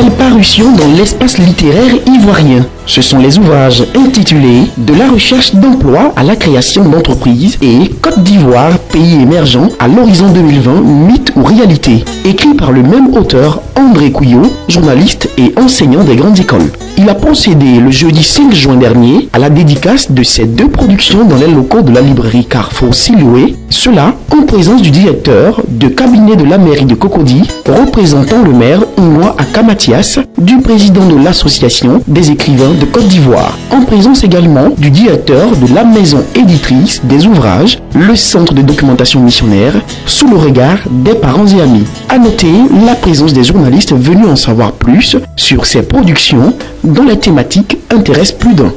parution dans l'espace littéraire ivoirien. Ce sont les ouvrages intitulés De la recherche d'emploi à la création d'entreprises et Côte d'Ivoire, pays émergent à l'horizon 2020, mythe ou réalité. Écrit par le même auteur, André Couillot, journaliste et enseignant des grandes écoles. Il a procédé le jeudi 5 juin dernier à la dédicace de ces deux productions dans les locaux de la librairie Carrefour Siloué, cela en présence du directeur de cabinet de la mairie de Cocody, représentant le maire Oumoua Akamatias, du président de l'association des écrivains de Côte d'Ivoire, en présence également du directeur de la maison éditrice des ouvrages, le centre de documentation missionnaire, sous le regard des parents et amis. À noter la présence des journalistes venus en savoir plus sur ces productions dont les thématiques intéressent plus d'un.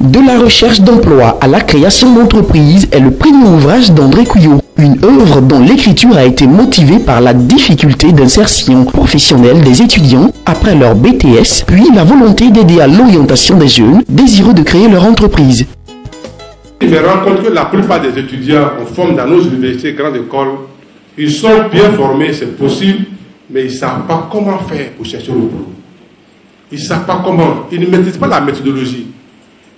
De la recherche d'emploi à la création d'entreprises est le premier ouvrage d'André Couillot, une œuvre dont l'écriture a été motivée par la difficulté d'insertion professionnelle des étudiants après leur BTS, puis la volonté d'aider à l'orientation des jeunes désireux de créer leur entreprise. Je me rends compte que la plupart des étudiants en forme dans nos universités, grandes écoles, ils sont bien formés, c'est possible, mais ils ne savent pas comment faire pour chercher le boulot. Ils ne savent pas comment, ils ne maîtrisent pas la méthodologie.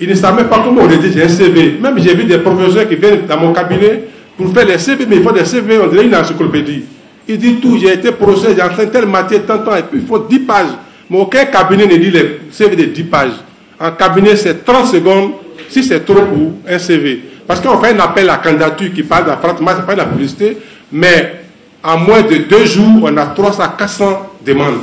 Ils ne savent même pas comment on rédige un CV. Même j'ai vu des professeurs qui viennent dans mon cabinet pour faire des CV, mais il faut des CV, on dirait une encyclopédie. Il dit tout, j'ai été professeur, j'ai enseigné telle matière, tant, temps, et puis il faut 10 pages. Mais aucun cabinet ne dit les CV de 10 pages. En cabinet, c'est 30 secondes, si c'est trop pour un CV. Parce qu'on fait un appel à candidature qui parle d'affrontement, ce n'est pas de la publicité, mais en moins de deux jours, on a 300 à 400 demandes.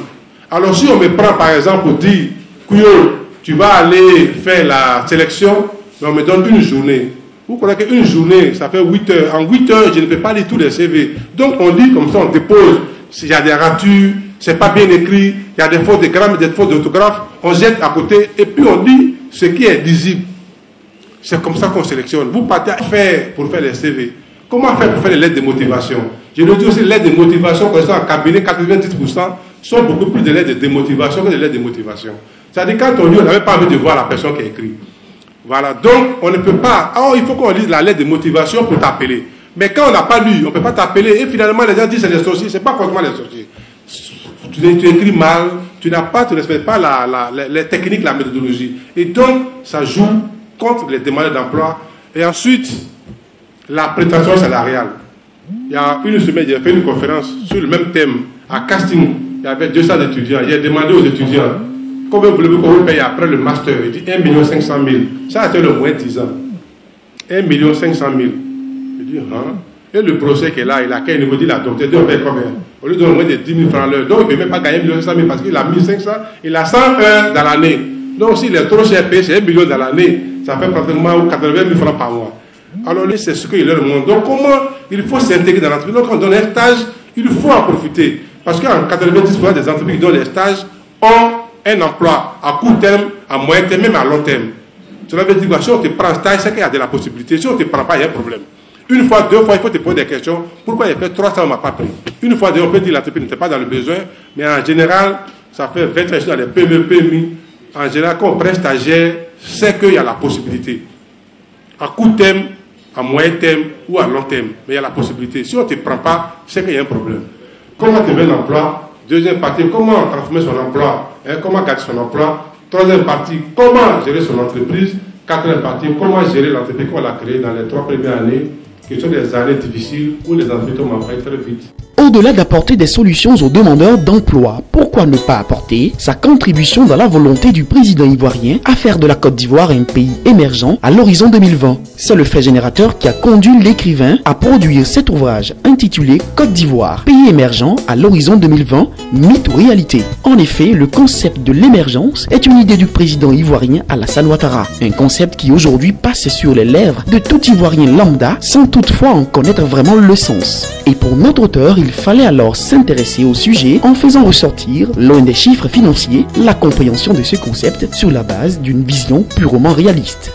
Alors si on me prend par exemple pour dire, Couillot, tu vas aller faire la sélection, mais on me donne une journée. Vous croyez qu'une journée, ça fait 8 heures. En 8 heures, je ne peux pas lire tous les CV. Donc on dit comme ça, on dépose. S'il y a des ratures, c'est pas bien écrit, il y a des fautes de grammes, des fautes d'orthographe, on jette à côté et puis on dit ce qui est lisible. C'est comme ça qu'on sélectionne. Vous partez à faire pour faire les CV. Comment faire pour faire les lettres de motivation? Je le dis aussi, les lettres de motivation, quand en cabinet, 90% sont beaucoup plus de lettres de démotivation que de lettres de motivation. C'est-à-dire quand on lit, on n'avait pas envie de voir la personne qui a écrit. Voilà, donc on ne peut pas. Oh, il faut qu'on lise la lettre de motivation pour t'appeler. Mais quand on n'a pas lu, on ne peut pas t'appeler. Et finalement, les gens disent c'est des sorciers. Ce n'est pas forcément les sorciers. Tu, écris mal, tu n'as pas, tu ne respectes pas la, les techniques, la méthodologie. Et donc, ça joue contre les demandes d'emploi. Et ensuite, la prétention salariale. Il y a une semaine, j'ai fait une conférence sur le même thème à casting. Il y avait 200 étudiants. J'ai demandé aux étudiants Combien voulez-vous qu'on vous paye après le master? Il dit 1 500 000. Ça a été le moins 10 ans. 1 500 000. Je dis, hein? Et le procès qui est là, il a quel niveau dit la docteur on paye combien? On lui donne moins de 10 000 francs l'heure. Donc, il ne peut même pas gagner 1 500 000 parce qu'il a 1500, il a 100 heures dans l'année. Donc, s'il est trop cher payé, c'est 1 million dans l'année. Ça fait pratiquement 80 000 francs par mois. Alors, lui, c'est ce qu'il leur montre. Donc, comment il faut s'intégrer dans l'entreprise? Donc, quand on donne un stage, il faut en profiter. Parce qu'en 90% des entreprises qui donnent les stages ont un emploi à court terme, à moyen terme, même à long terme. Cela veut dire que si on te prend un stage, c'est qu'il y a de la possibilité. Si on ne te prend pas, il y a un problème. Une fois, deux fois, il faut te poser des questions. Pourquoi il fait trois ans, on m'a pas pris Une fois, deux, on peut dire que l'entreprise n'était pas dans le besoin, mais en général, ça fait 20 ans dans les PME, PMI. En général, quand on prend stagiaire, c'est qu'il y a la possibilité. À court terme, à moyen terme ou à long terme, mais il y a la possibilité. Si on ne te prend pas, c'est qu'il y a un problème. Comment trouver l'emploi Deuxième partie, comment transformer son emploi Hein, comment garder son emploi. Troisième partie, comment gérer son entreprise. Quatrième partie, comment gérer l'entreprise qu'on a créée dans les trois premières années, qui sont des années difficiles où les entreprises ont très vite. Au-delà d'apporter des solutions aux demandeurs d'emploi, pourquoi ne pas apporter sa contribution dans la volonté du président ivoirien à faire de la Côte d'Ivoire un pays émergent à l'horizon 2020 C'est le fait générateur qui a conduit l'écrivain à produire cet ouvrage intitulé Côte d'Ivoire, pays émergent à l'horizon 2020, mythe ou réalité. En effet, le concept de l'émergence est une idée du président ivoirien Alassane Ouattara, un concept qui aujourd'hui passe sur les lèvres de tout Ivoirien lambda sans toutefois en connaître vraiment le sens. Et pour notre auteur, il fallait alors s'intéresser au sujet en faisant ressortir, loin des chiffres financiers, la compréhension de ce concept sur la base d'une vision purement réaliste.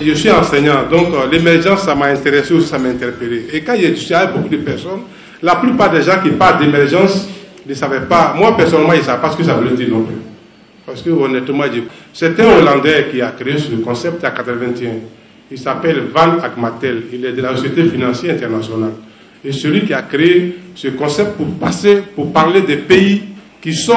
Je suis enseignant, donc euh, l'émergence, ça m'a intéressé aussi, ça m'a interpellé. Et quand il y a beaucoup de personnes, la plupart des gens qui parlent d'émergence ne savaient pas, moi personnellement, ils ne savaient pas ce que ça voulait dire non plus. Parce que honnêtement, c'est un Hollandais qui a créé ce concept en 81. Il s'appelle Van Akmatel, il est de la Société financière internationale et celui qui a créé ce concept pour passer, pour parler des pays qui sont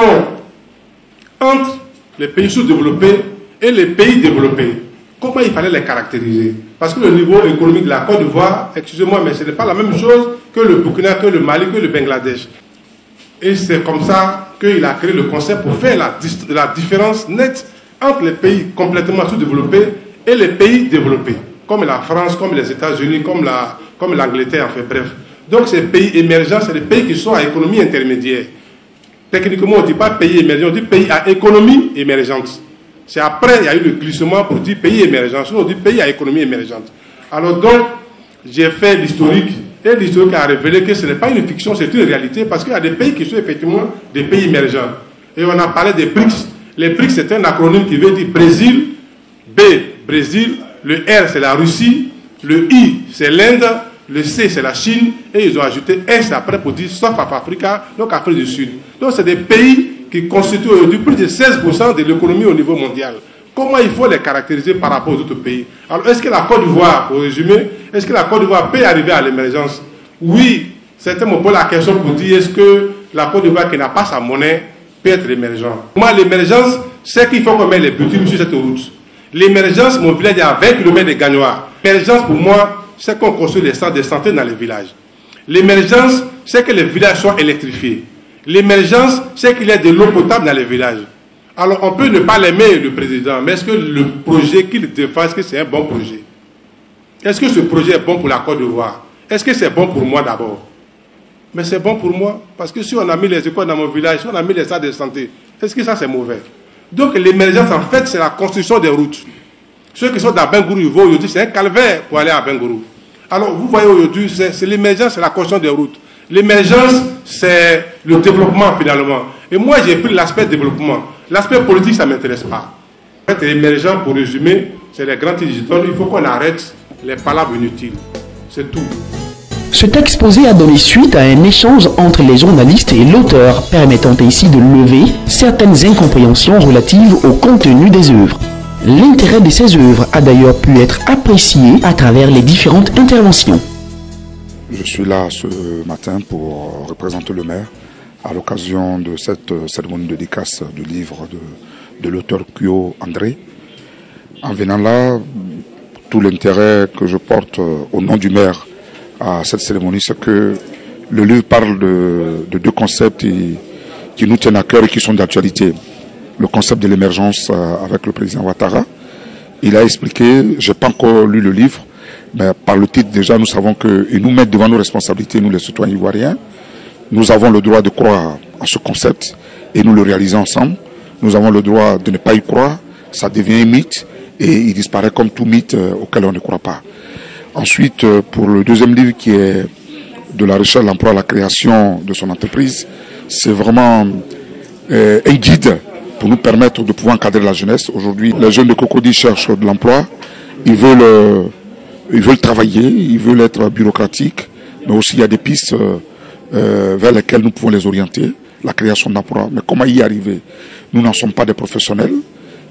entre les pays sous-développés et les pays développés. Comment il fallait les caractériser? Parce que le niveau économique de la Côte d'Ivoire, excusez-moi, mais ce n'est pas la même chose que le Burkina, que le Mali, que le Bangladesh. Et c'est comme ça qu'il a créé le concept pour faire la, la différence nette entre les pays complètement sous-développés et les pays développés, comme la France, comme les États-Unis, comme l'Angleterre, fait, bref. Donc ces pays émergents, c'est des pays qui sont à économie intermédiaire. Techniquement, on ne dit pas pays émergent, on dit pays à économie émergente. C'est après, il y a eu le glissement pour dire pays émergent. Sinon, on dit pays à économie émergente. Alors donc, j'ai fait l'historique. Et l'historique a révélé que ce n'est pas une fiction, c'est une réalité. Parce qu'il y a des pays qui sont effectivement des pays émergents. Et on a parlé des BRICS. Les BRICS, c'est un acronyme qui veut dire Brésil, B, Brésil, le R, c'est la Russie, le I, c'est l'Inde, le C, c'est la Chine, et ils ont ajouté S après pour dire sauf Africa, donc Afrique du Sud. Donc, c'est des pays qui constituent aujourd'hui plus de 16% de l'économie au niveau mondial. Comment il faut les caractériser par rapport aux autres pays? Alors, est-ce que la Côte d'Ivoire, pour résumer, est-ce que la Côte d'Ivoire peut arriver à l'émergence? Oui, certains me posent la question pour dire est-ce que la Côte d'Ivoire qui n'a pas sa monnaie peut être émergente Moi, l'émergence, c'est qu'il faut qu'on mette les bitumes sur cette route. L'émergence, mon village est à 20 km de Gagnoa. L'émergence, pour moi, c'est qu'on construit des centres de santé dans les villages. L'émergence, c'est que les villages soient électrifiés. L'émergence, c'est qu'il y ait de l'eau potable dans les villages. Alors, on peut ne pas l'aimer, le président, mais est-ce que le projet qu'il défend, est-ce que c'est un bon projet? Est-ce que ce projet est bon pour la Côte d'Ivoire? Est-ce que c'est bon pour moi d'abord? Mais c'est bon pour moi, parce que si on a mis les écoles dans mon village, si on a mis les centres de santé, est-ce que ça c'est mauvais? Donc, l'émergence, en fait, c'est la construction des routes. Ceux qui sont dans Bengourou, ils vont aujourd'hui, c'est un calvaire pour aller à Bengourou. Alors, vous voyez aujourd'hui, c'est l'émergence, c'est la construction des routes. L'émergence, c'est le développement finalement. Et moi, j'ai pris l'aspect développement. L'aspect politique, ça ne m'intéresse pas. En fait, l'émergence, pour résumer, c'est les grands digitales. Il faut qu'on arrête les palabres inutiles. C'est tout. Cet exposé a donné suite à un échange entre les journalistes et l'auteur, permettant ainsi de lever certaines incompréhensions relatives au contenu des œuvres. L'intérêt de ces œuvres a d'ailleurs pu être apprécié à travers les différentes interventions. Je suis là ce matin pour représenter le maire à l'occasion de cette cérémonie de dédicace du livre de, l'auteur Kyo André. En venant là, tout l'intérêt que je porte au nom du maire à cette cérémonie, c'est que le livre parle de, deux concepts qui, nous tiennent à cœur et qui sont d'actualité. Le concept de l'émergence euh, avec le président Ouattara. Il a expliqué, je n'ai pas encore lu le livre, mais par le titre, déjà, nous savons qu'ils nous mettent devant nos responsabilités, nous les citoyens ivoiriens. Nous avons le droit de croire en ce concept et nous le réalisons ensemble. Nous avons le droit de ne pas y croire. Ça devient un mythe et il disparaît comme tout mythe euh, auquel on ne croit pas. Ensuite, euh, pour le deuxième livre qui est de la recherche, l'emploi, la création de son entreprise, c'est vraiment un guide pour nous permettre de pouvoir encadrer la jeunesse. Aujourd'hui, les jeunes de Cocody cherchent de l'emploi. Ils veulent ils veulent travailler, ils veulent être bureaucratiques, mais aussi il y a des pistes euh, euh, vers lesquelles nous pouvons les orienter, la création d'emplois. Mais comment y arriver? Nous n'en sommes pas des professionnels.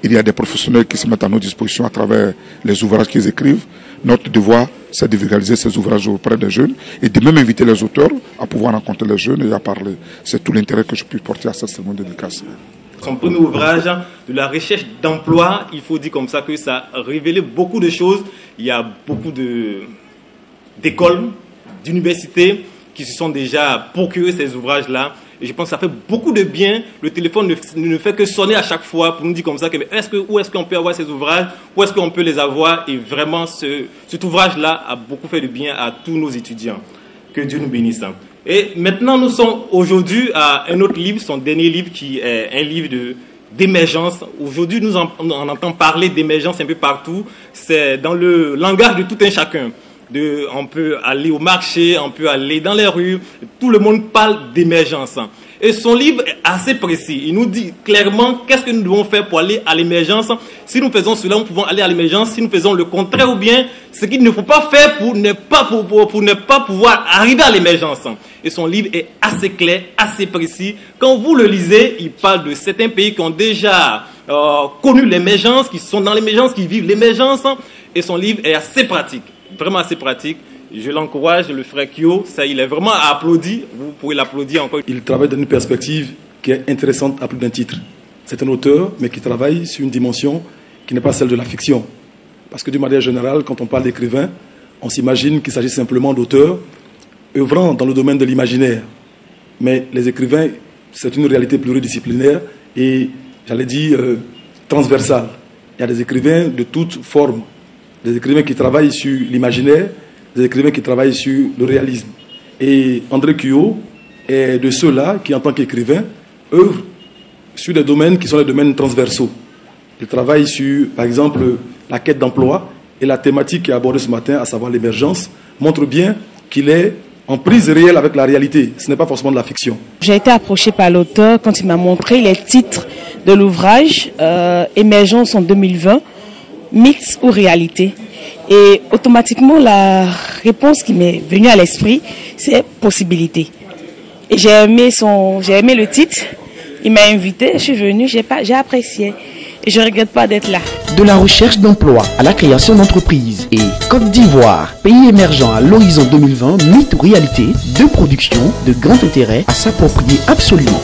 Il y a des professionnels qui se mettent à nos dispositions à travers les ouvrages qu'ils écrivent. Notre devoir, c'est de vulgariser ces ouvrages auprès des jeunes et de même inviter les auteurs à pouvoir rencontrer les jeunes et à parler. C'est tout l'intérêt que je puis porter à cette de dédicace. Son premier ouvrage de la recherche d'emploi, il faut dire comme ça que ça a révélé beaucoup de choses. Il y a beaucoup d'écoles, d'universités qui se sont déjà procurés ces ouvrages-là. Et je pense que ça fait beaucoup de bien. Le téléphone ne, fait que sonner à chaque fois pour nous dire comme ça que, est-ce que, où est-ce qu'on peut avoir ces ouvrages, où est-ce qu'on peut les avoir? Et vraiment, ce, cet ouvrage-là a beaucoup fait de bien à tous nos étudiants. Que Dieu nous bénisse. Et maintenant, nous sommes aujourd'hui à un autre livre, son dernier livre, qui est un livre d'émergence. Aujourd'hui, nous en, on entend parler d'émergence un peu partout. C'est dans le langage de tout un chacun. On peut aller au marché, on peut aller dans les rues. Tout le monde parle d'émergence. Et son livre est assez précis. Il nous dit clairement qu'est-ce que nous devons faire pour aller à l'émergence. Si nous faisons cela, nous pouvons aller à l'émergence. Si nous faisons le contraire ou bien ce qu'il ne faut pas faire pour ne pas, pour, pour, ne pas pouvoir arriver à l'émergence. Et son livre est assez clair, assez précis. Quand vous le lisez, il parle de certains pays qui ont déjà euh, connu l'émergence, qui sont dans l'émergence, qui vivent l'émergence. Et son livre est assez pratique, vraiment assez pratique. Je l'encourage, le frère Kyo, ça, il est vraiment applaudi. Vous pouvez l'applaudir encore. Il travaille dans une perspective qui est intéressante à plus d'un titre. c'est un auteur, mais qui travaille sur une dimension qui n'est pas celle de la fiction. Parce que d'une manière générale, quand on parle d'écrivain, on s'imagine qu'il s'agit simplement d'auteurs œuvrant dans le domaine de l'imaginaire. Mais les écrivains, c'est une réalité pluridisciplinaire et, j'allais dire, euh, transversale. Il y a des écrivains de toutes formes, des écrivains qui travaillent sur l'imaginaire, des écrivains qui travaillent sur le réalisme. Et André Cuyo est de ceux-là qui, en tant qu'écrivain, œuvrent sur des domaines qui sont les domaines transversaux. Il travaille sur, par exemple, la quête d'emploi et la thématique qui est abordée ce matin, à savoir l'émergence, montre bien qu'il est en prise réelle avec la réalité. Ce n'est pas forcément de la fiction. J'ai été approché par l'auteur quand il m'a montré les titres de l'ouvrage euh, Émergence en 2020, mythe ou réalité. Et automatiquement, la réponse qui m'est venue à l'esprit, c'est possibilité. Et j'ai aimé son, j'ai aimé le titre. Il m'a invité, je suis venue, j'ai apprécié. Et je regrette pas d'être là. De la recherche d'emploi à la création d'entreprises et Côte d'Ivoire, pays émergent à l'horizon 2020, mythe ou réalité, deux productions de grand intérêt à s'approprier absolument.